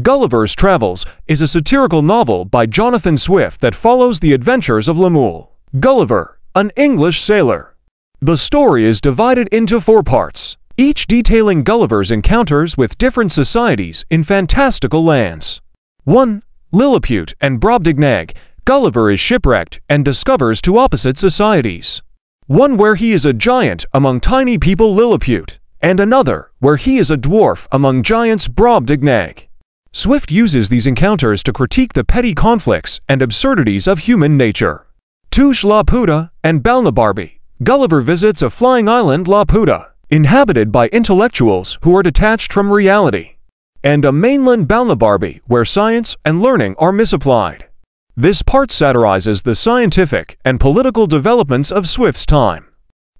Gulliver's Travels is a satirical novel by Jonathan Swift that follows the adventures of Lemuel, Gulliver, an English sailor. The story is divided into four parts, each detailing Gulliver's encounters with different societies in fantastical lands. 1. Lilliput and Brobdingnag. Gulliver is shipwrecked and discovers two opposite societies. One where he is a giant among tiny people Lilliput, and another where he is a dwarf among giants Brobdingnag. Swift uses these encounters to critique the petty conflicts and absurdities of human nature. Touche Laputa and Balnibarbi. Gulliver visits a flying island Laputa, inhabited by intellectuals who are detached from reality, and a mainland Balnibarbi where science and learning are misapplied. This part satirizes the scientific and political developments of Swift's time.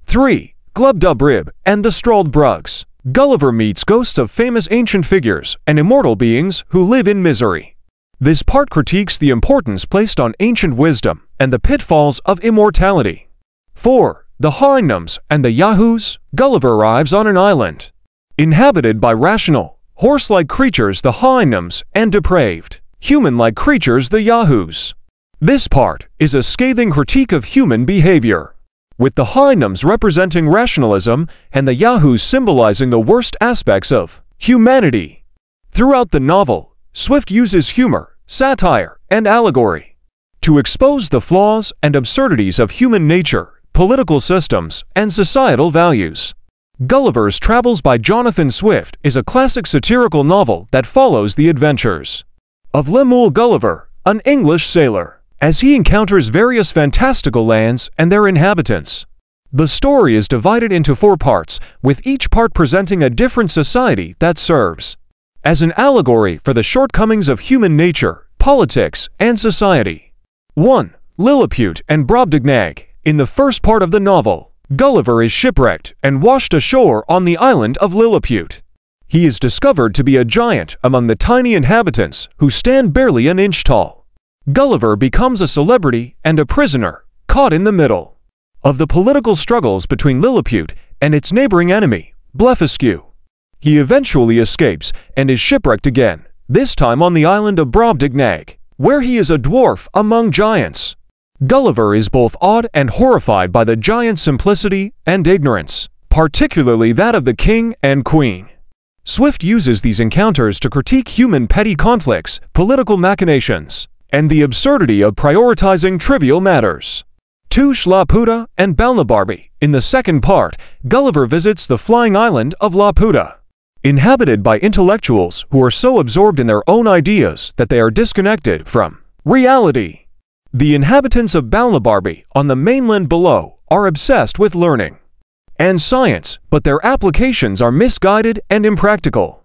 3. Glubbdubdrib and the Struldbrugs. Gulliver meets ghosts of famous ancient figures and immortal beings who live in misery. This part critiques the importance placed on ancient wisdom and the pitfalls of immortality. 4. The Houyhnhnms and the Yahoos. Gulliver arrives on an island, inhabited by rational, horse-like creatures the Houyhnhnms and depraved, human-like creatures the Yahoos. This part is a scathing critique of human behavior with the Houyhnhnms representing rationalism and the Yahoos symbolizing the worst aspects of humanity. Throughout the novel, Swift uses humor, satire, and allegory to expose the flaws and absurdities of human nature, political systems, and societal values. Gulliver's Travels by Jonathan Swift is a classic satirical novel that follows the adventures of Lemuel Gulliver, an English sailor as he encounters various fantastical lands and their inhabitants. The story is divided into four parts, with each part presenting a different society that serves as an allegory for the shortcomings of human nature, politics, and society. 1. Lilliput and Brobdingnag In the first part of the novel, Gulliver is shipwrecked and washed ashore on the island of Lilliput. He is discovered to be a giant among the tiny inhabitants who stand barely an inch tall. Gulliver becomes a celebrity and a prisoner, caught in the middle of the political struggles between Lilliput and its neighboring enemy, Blefuscu. He eventually escapes and is shipwrecked again, this time on the island of Brobdingnag, where he is a dwarf among giants. Gulliver is both awed and horrified by the giant's simplicity and ignorance, particularly that of the king and queen. Swift uses these encounters to critique human petty conflicts, political machinations, and the absurdity of prioritizing trivial matters. Touche Laputa and Balnibarbi. In the second part, Gulliver visits the flying island of Laputa, inhabited by intellectuals who are so absorbed in their own ideas that they are disconnected from reality. The inhabitants of Balnibarbi on the mainland below are obsessed with learning and science, but their applications are misguided and impractical.